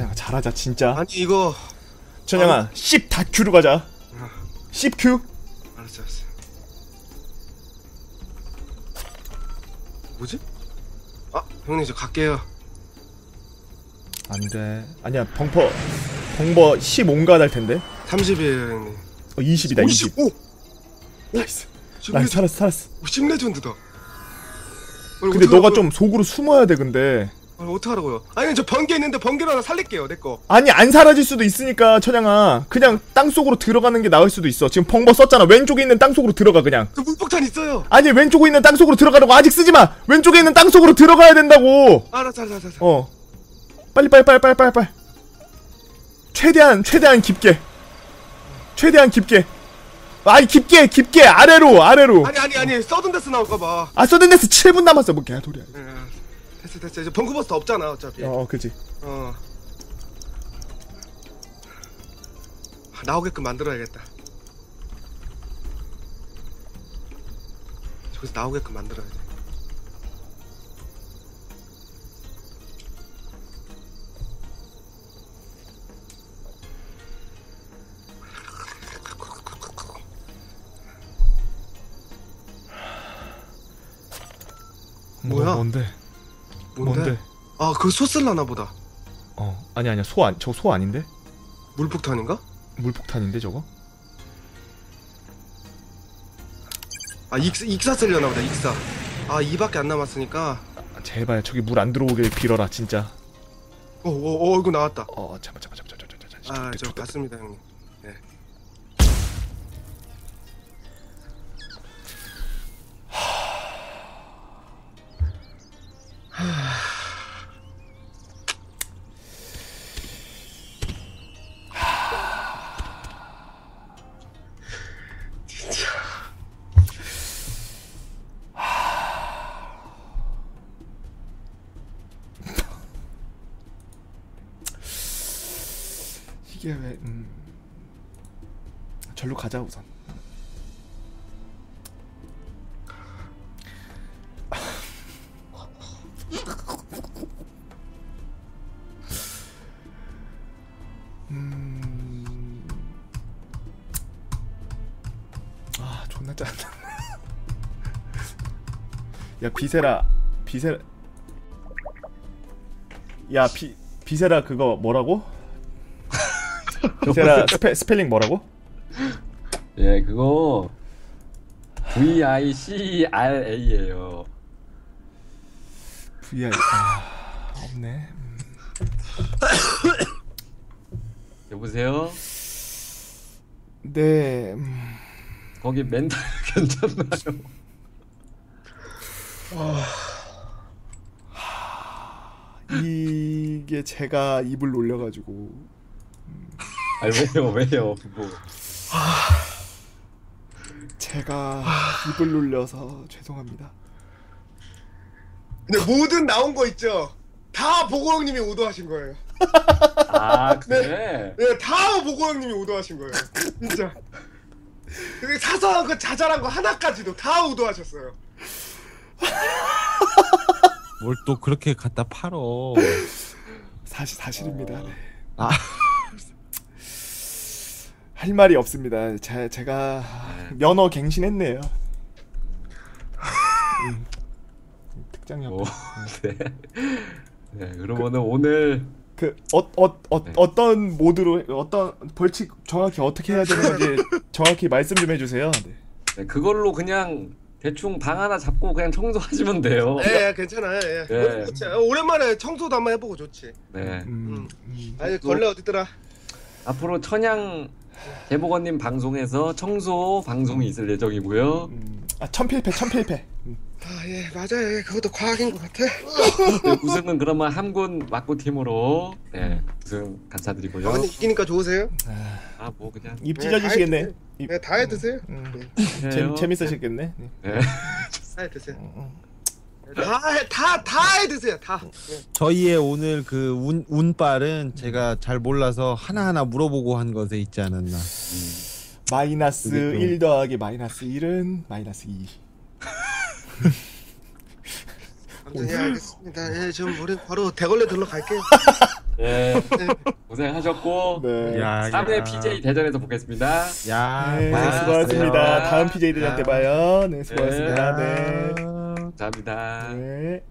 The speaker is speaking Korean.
천양아 잘하자 진짜. 아니 이거 천양아 10 다큐로 가자. 10큐 알았어 알았어. 뭐지? 아 형님 저 갈게요. 안돼. 아니야 벙퍼. 벙버 15인가 날 텐데? 30이에요 형님. 어 20이다 20 오! 나이스. 나이스 살았어 살았어. 10레전드다. 근데 너가 좀 속으로 숨어야 돼 근데 어떡하라고요? 아니 저 번개 있는데 번개로 하나 살릴게요 내 거. 아니 안 사라질 수도 있으니까 천양아. 그냥 땅속으로 들어가는 게 나을 수도 있어. 지금 벙버 썼잖아. 왼쪽에 있는 땅속으로 들어가 그냥. 저 물폭탄 있어요. 아니 왼쪽에 있는 땅속으로 들어가라고 아직 쓰지마! 왼쪽에 있는 땅속으로 들어가야 된다고! 알았어 알았어 알았어. 어. 빨리 빨리 빨리 빨리 빨리 빨리. 최대한 최대한 깊게. 최대한 깊게. 아니 깊게 깊게. 아래로 아래로. 아니 아니 아니. 서든데스 나올까 봐. 아 서든데스 7분 남았어. 뭐 개소리야. 예, 됐어 됐어 이제 벙커버스터 없잖아 어차피. 어 그지 어. 아, 나오게끔 만들어야겠다. 저기서 나오게끔 만들어야 돼. 뭐야? 뭔데 뭔데? 뭔데 아, 그 소슬라나 보다. 어 아니 아니야 소안저 소 아닌데 물폭탄인가? 물폭탄인데 저거 아, 익사, 익사 쓰려나 보다, 익사. 아, 이밖에 안 남았으니까. 아, 제발 저기 물 안 들어오길 빌어라 진짜 오, 오, 오, 이거 나왔다. 어 잠깐 잠깐 잠깐 잠깐 잠깐 아, 저 갔습니다, 형님. 네. 이게 왜 음. 절로 가자 우선 음. 아야 비세라 비세라 야 비, 비세라 그거 뭐라고? 비세라 스페, 스펠링 뭐라고? 예, 그거 V I C R A예요. VI 아, 없네 음. 여보세요? 네 음. 거기 멘탈 괜찮나요? 이게 제가 입을 놀려가지고 아니 왜요, 왜요? 뭐 제가 입을 놀려서 죄송합니다 근데 모든 나온 거 있죠? 다 보고 형님이 오도하신 거예요. 아, 그래? 네, 다 보고 형님이 오도하신 거예요. 진짜. 그 사소한 그 자잘한 거 하나까지도 다 오도하셨어요. 뭘 또 그렇게 갖다 팔어. 사실 사실입니다 네. 아. 할 말이 없습니다 제, 제가 면허 갱신했네요 음. 특장 오, 옆에 네. 네, 그러면은 오늘 그 어, 어, 어, 네. 어떤 모드로 어떤 벌칙 정확히 어떻게 해야 되는지 정확히 말씀 좀 해주세요. 네. 네, 그걸로 그냥 대충 방 하나 잡고 그냥 청소하시면 돼요. 예, 예, 괜찮아요. 예. 네. 좋지. 어, 오랜만에 청소도 한번 해보고 좋지. 네. 음, 음. 아니 걸레 어디더라? 앞으로 천양 대보건님 방송에서 청소 방송이 있을 예정이고요. 음. 아 천필패 천필패. 음. 아, 예, 맞아요. 예, 그것도 과학인 것 같아. 네, 우승은 그러면 함군 막고 팀으로 네, 우승 감사드리고요. 아, 근데 이기니까 좋으세요? 아 뭐 그냥 입 네, 찢어지시겠네. 다 입. 네, 다해 드세요. 음. 해요. 재, 재밌으시겠네. 네. 네. 다해 드세요. 다다다 해 드세요. 다. 예. 저희의 오늘 그 운, 운빨은 제가 잘 몰라서 하나하나 물어보고 한 것에 있지 않았나. 마이너스 그게 또- 1 더하기 마이너스 1은 마이너스 2. 아무튼 예, 알겠습니다. 예, 지금 우리 바로 대걸레 들러 갈게요. 네. 고생하셨고 네. 야, 3회 야. PJ 대전에서 보겠습니다. 야, 네, 아, 수고하셨습니다. 다음 PJ 대전 때 봐요. 네, 수고하셨습니다. 야. 네. 감사합니다. 네.